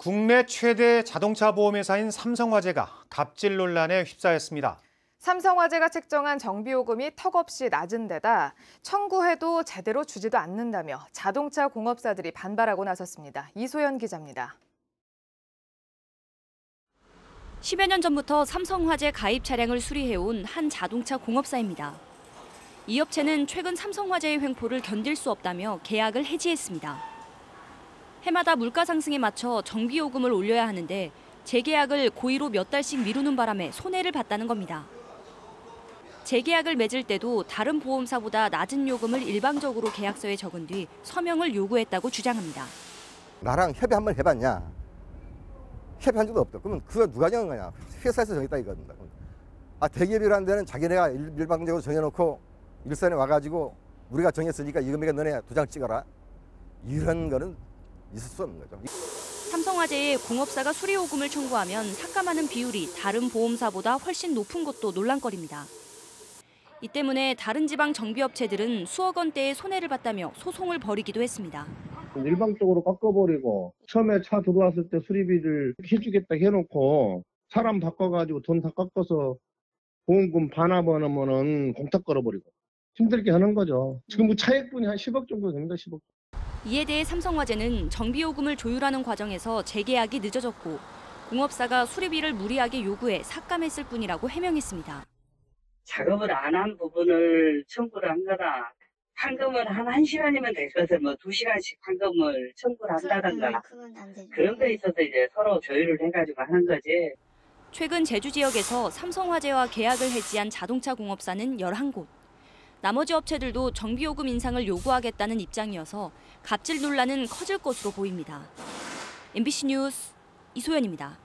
국내 최대 자동차 보험회사인 삼성화재가 갑질 논란에 휩싸였습니다. 삼성화재가 책정한 정비요금이 턱없이 낮은 데다 청구해도 제대로 주지도 않는다며 자동차 공업사들이 반발하고 나섰습니다. 이소연 기자입니다. 10여 년 전부터 삼성화재 가입 차량을 수리해온 한 자동차 공업사입니다. 이 업체는 최근 삼성화재의 횡포를 견딜 수 없다며 계약을 해지했습니다. 해마다 물가 상승에 맞춰 정비요금을 올려야 하는데 재계약을 고의로 몇 달씩 미루는 바람에 손해를 봤다는 겁니다. 재계약을 맺을 때도 다른 보험사보다 낮은 요금을 일방적으로 계약서에 적은 뒤 서명을 요구했다고 주장합니다. 나랑 협의 한번 해봤냐? 협의한 적도 없다. 그러면 그거 누가 정한 거냐? 회사에서 정했다 이겁니다. 아 대기업이라는 데는 자기네가 일- 일방적으로 정해놓고 일선에 와가지고 우리가 정했으니까 매가 너네 두장 찍어라. 이런 거는 있을 수 없는 거죠. 삼성화재에 공업사가 수리요금을 청구하면 삭감하는 비율이 다른 보험사보다 훨씬 높은 것도 논란거리입니다. 이 때문에 다른 지방 정비업체들은 수억 원대의 손해를 봤다며 소송을 벌이기도 했습니다. 일방적으로 깎아버리고 처음에 차 들어왔을 때 수리비를 해주겠다 해놓고 사람 바꿔가지고 돈 다 깎아서 보험금 반환하면은 공탁 걸어버리고 힘들게 하는 거죠. 지금 뭐 차액분이 한 10억 정도 됩니다. 10억. 이에 대해 삼성화재는 정비요금을 조율하는 과정에서 재계약이 늦어졌고 공업사가 수리비를 무리하게 요구해 삭감했을 뿐이라고 해명했습니다. 작업을 안 한 부분을 청구를 한 거다. 환금을 한 1시간이면 될 것을 뭐 2시간씩 환금을 청구를 한다던가 그건 안 되죠. 그런 거에 있어서 이제 서로 조율을 해가지고 하는 거지. 최근 제주 지역에서 삼성화재와 계약을 해지한 자동차 공업사는 11곳. 나머지 업체들도 정비요금 인상을 요구하겠다는 입장이어서 갑질 논란은 커질 것으로 보입니다. MBC 뉴스 이소연입니다.